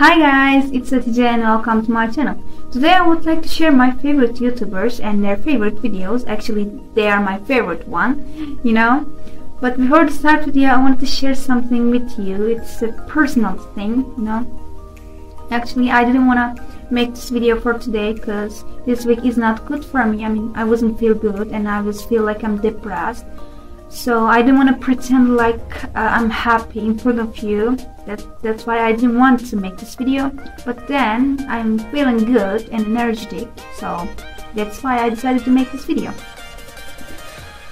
Hi guys, it's Hatice and welcome to my channel. Today I would like to share my favorite YouTubers and their favorite videos. Actually, they are my favorite one, you know. But before the start video, I wanted to share something with you. It's a personal thing, you know. Actually, I didn't want to make this video for today because this week is not good for me. I mean, I wasn't feel good and I was feel like I'm depressed. So I didn't want to pretend like uh, I'm happy in front of you. That, that's why I didn't want to make this video. But then I'm feeling good and energetic. So that's why I decided to make this video.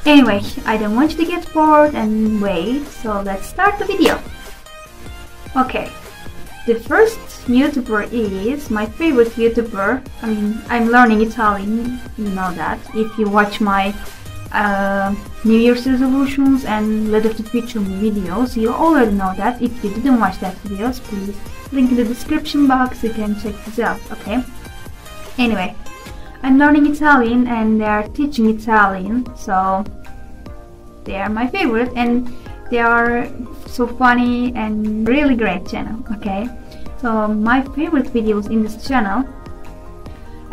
Anyway, I don't want you to get bored and wait. So let's start the video. Okay, the first YouTuber is my favorite YouTuber. I mean, I'm learning Italian, you know that. If you watch my New Year's resolutions and Let of the Future videos. You already know that. If you didn't watch that videos, please link in the description box. You can check this out. Okay. Anyway, I'm learning Italian and they are teaching Italian, so they are my favorite and they are so funny and really great channel. Okay. So my favorite videos in this channel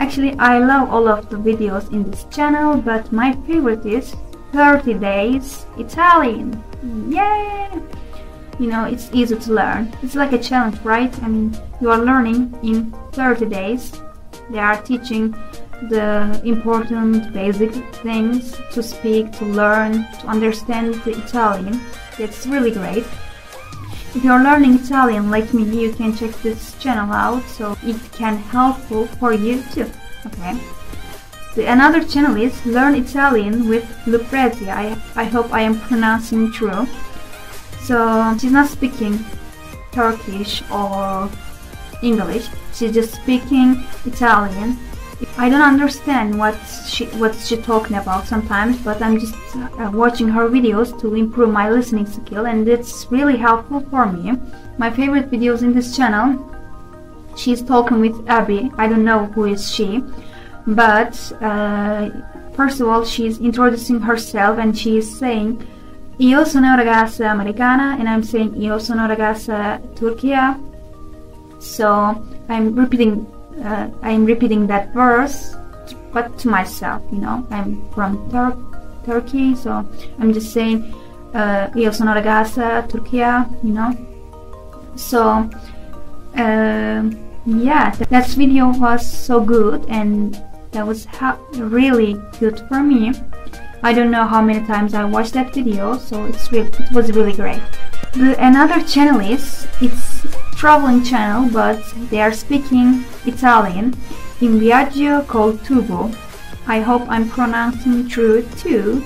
Actually, I love all of the videos in this channel, but my favorite is 30 Days Italian. Yay! You know, it's easy to learn. It's like a challenge, right? I mean, you are learning in 30 days. They are teaching the important basic things to speak, to learn, to understand the Italian. It's really great. If you're learning Italian like me, you can check this channel out so it can helpful for you too. Okay. The another channel is Learn Italian with Lucrezia. I, I hope I am pronouncing true. So she's not speaking Turkish or English. She's just speaking Italian I don't understand what she what she talking about sometimes, but I'm just uh, watching her videos to improve my listening skill, and it's really helpful for me. My favorite videos in this channel, she's talking with Abby. I don't know who is she, but uh, first of all, she's introducing herself, and she is saying. Io sono una ragazza americana and I'm saying io sono una ragazza turchia. So I'm repeating uh, I'm repeating that verse, but to myself, you know. I'm from Tur Turkey, so I'm just saying, uh, io sono ragazza Turchia, you know. So, uh, yeah, th that video was so good, and that was really good for me. I don't know how many times I watched that video, so it's really, it was really great. The another channel is it's traveling channel, but they are speaking Italian in Viaggio col Tubo. I hope I'm pronouncing true too.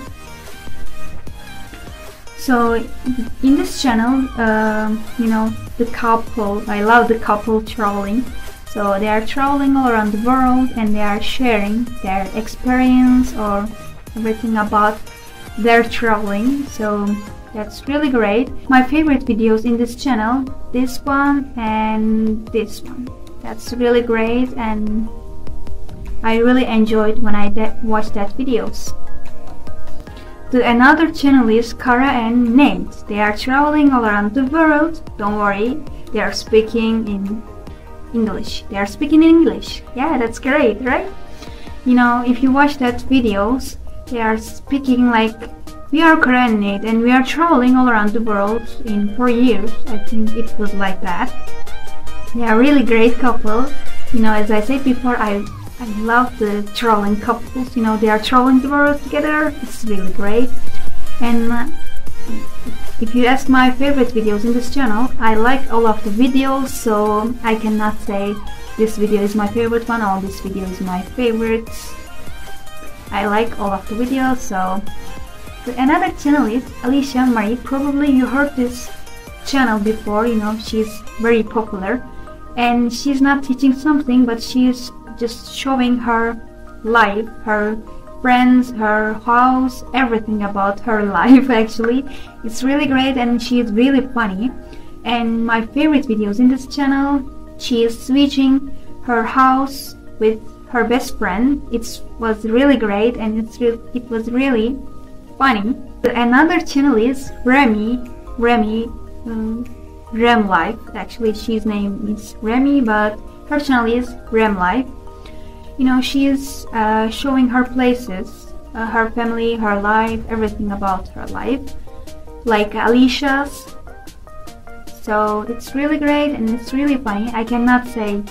So in this channel, uh, you know, the couple, I love the couple traveling. So they are traveling all around the world and they are sharing their experience or everything about their traveling. So that's really great. My favorite videos in this channel, this one and this one. That's really great and I really enjoyed when I watched that videos. The another channel is Kara and Nate. They are traveling all around the world. Don't worry, they are speaking in English. They are speaking in English. Yeah, that's great, right? You know, if you watch that videos, they are speaking like we are Nate and we are traveling all around the world in four years. I think it was like that. They are really great couple. You know, as I said before, I I love the traveling couples. You know, they are traveling the world together. It's really great. And uh, if you ask my favorite videos in this channel, I like all of the videos, so I cannot say this video is my favorite one or this video is my favorite. I like all of the videos, so another channel is Alisha Marie. Probably you heard this channel before, you know, she's very popular. And she's not teaching something, but she's just showing her life, her friends, her house, everything about her life actually. It's really great and she's really funny. And my favorite videos in this channel, she is switching her house with her best friend. It was really great and it's re it was really funny. Another channel is Remy. Remy. Um, Rem Life. Actually, she's name is Remy, but her channel is Rem Life. You know, she is uh, showing her places, uh, her family, her life, everything about her life, like Alisha's. So it's really great and it's really funny. I cannot say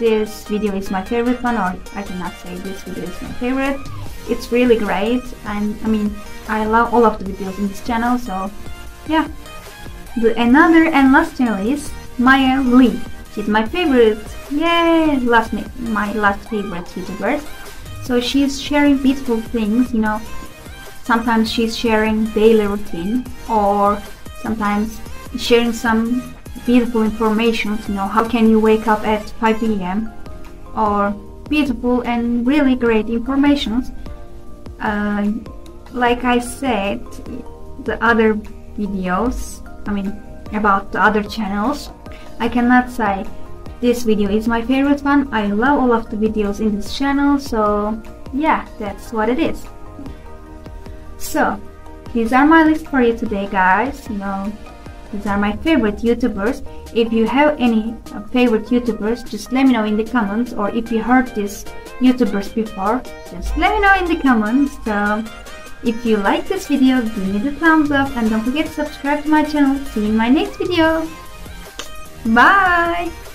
this video is my favorite one or I cannot say this video is my favorite. It's really great and I mean I love all of the videos in this channel so yeah. The another and last channel is Maya Lee. She's my favorite. Yay! Last my last favorite YouTuber. So she's sharing beautiful things, you know. Sometimes she's sharing daily routine or sometimes sharing some beautiful information, you know, how can you wake up at 5 p.m. or beautiful and really great informations. Uh, like I said, the other videos, I mean, about the other channels, I cannot say this video is my favorite one. I love all of the videos in this channel, so yeah, that's what it is. So, these are my list for you today, guys. You know, these are my favorite YouTubers. If you have any favorite YouTubers, just let me know in the comments. Or if you heard these YouTubers before, just let me know in the comments. So, if you like this video, give me the thumbs up and don't forget to subscribe to my channel. See you in my next video. Bye!